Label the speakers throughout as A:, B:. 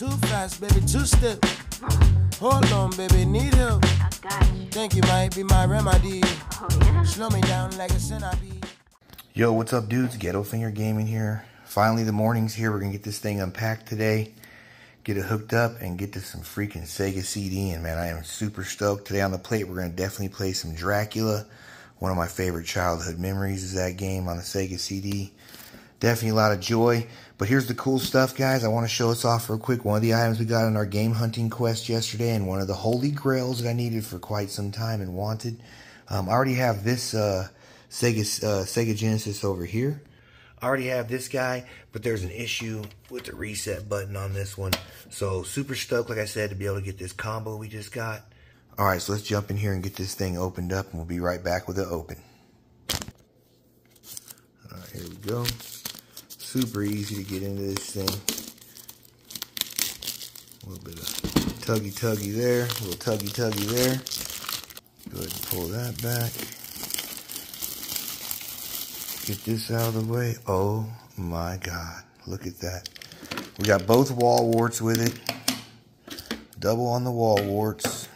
A: too fast, baby, too still. Hold on, baby, need help.
B: I got you.
A: Think you might be my remedy.
B: Oh, yeah?
A: Slow me down like a.
C: Yo, what's up, dudes? Ghettofinger Gaming here. Finally, the morning's here. We're gonna get this thing unpacked today, get it hooked up, and get to some freaking Sega CD. And man, I am super stoked. Today on the plate, we're gonna definitely play some Dracula. One of my favorite childhood memories is that game on the Sega CD. Definitely a lot of joy. But here's the cool stuff, guys. I want to show us off real quick. One of the items we got on our game hunting quest yesterday, and one of the holy grails that I needed for quite some time and wanted. Um, I already have this uh, Sega uh, Sega Genesis over here. I already have this guy, but there's an issue with the reset button on this one. So super stoked, like I said, to be able to get this combo we just got. All right, so let's jump in here and get this thing opened up, and we'll be right back with it open. All right, here we go. Super easy to get into this thing. A little bit of tuggy tuggy there, a little tuggy tuggy there. Go ahead and pull that back. Get this out of the way. Oh my God, look at that. We got both wall warts with it. Double on the wall warts.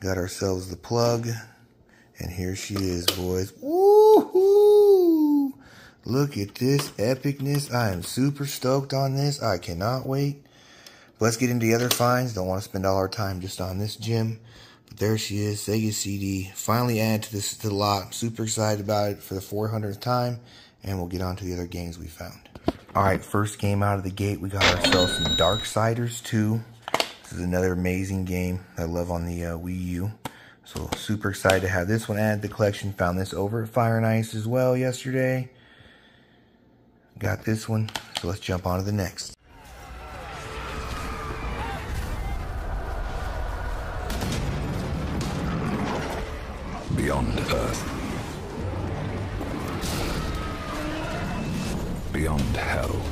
C: Got ourselves the plug. And here she is, boys. Woohoo! Look at this epicness. I am super stoked on this. I cannot wait. Let's get into the other finds. Don't want to spend all our time just on this gym. But there she is, Sega CD. Finally added to this to the lot. Super excited about it for the 400th time. And we'll get on to the other games we found. Alright, first game out of the gate. We got ourselves some Darksiders 2. This is another amazing game I love on the uh, Wii U. So super excited to have this one added to the collection. Found this over at Fire and Ice as well yesterday. Got this one. So let's jump on to the next.
D: Beyond Earth. Beyond Hell.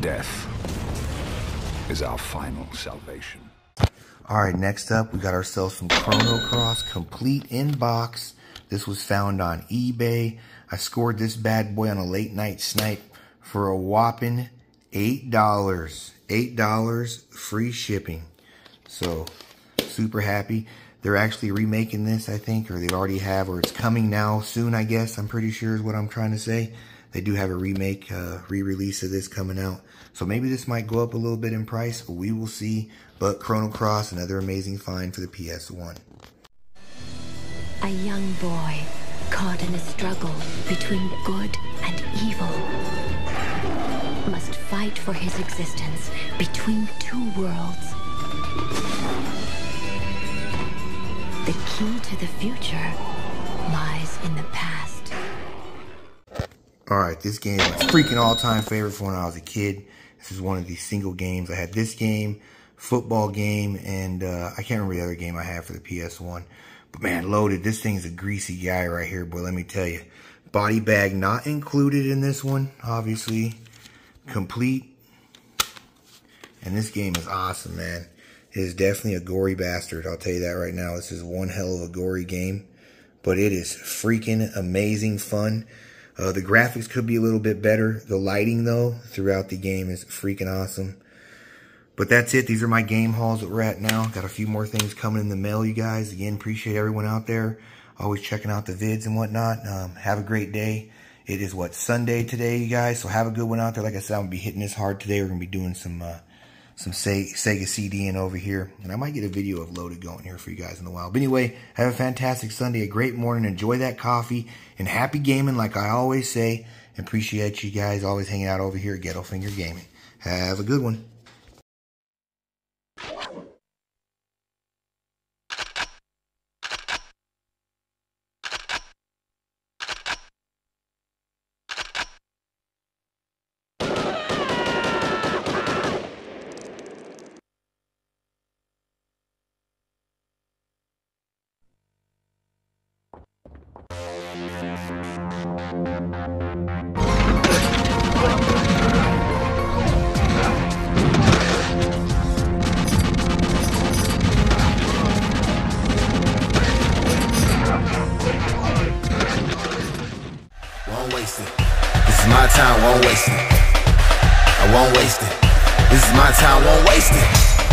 D: Death is our final salvation.
C: All right, next up, we got ourselves some Chrono Cross complete in box. This was found on eBay. I scored this bad boy on a late night snipe for a whopping $8. $8 free shipping. So, super happy. They're actually remaking this, I think, or they already have, or it's coming now soon, I guess. I'm pretty sure is what I'm trying to say. They do have a remake, uh, re-release of this coming out. So maybe this might go up a little bit in price. We will see. But Chrono Cross, another amazing find for the PS1.
E: A young boy caught in a struggle between good and evil must fight for his existence between two worlds. The key to the future lies in the past.
C: All right, this game is freaking all-time favorite from when I was a kid. This is one of these single games. I had this game, football game, and uh, I can't remember the other game I had for the PS1. But man, loaded. This thing's a greasy guy right here, boy. Let me tell you. Body bag not included in this one, obviously. Complete. And this game is awesome, man. It is definitely a gory bastard. I'll tell you that right now. This is one hell of a gory game. But it is freaking amazing fun. Uh, the graphics could be a little bit better. The lighting, though, throughout the game is freaking awesome. But that's it. These are my game hauls that we're at now. Got a few more things coming in the mail, you guys. Again, appreciate everyone out there. Always checking out the vids and whatnot. Um, have a great day. It is, what, Sunday today, you guys? So have a good one out there. Like I said, I'm going to be hitting this hard today. We're going to be doing some uh, some Sega CD in over here. And I might get a video of Loaded going here for you guys in a while. But anyway, have a fantastic Sunday, a great morning. Enjoy that coffee and happy gaming like I always say. Appreciate you guys always hanging out over here at Ghettofinger Gaming. Have a good one.
A: Won't waste it. This is my time, won't waste it. I won't waste it. This is my time, won't waste it.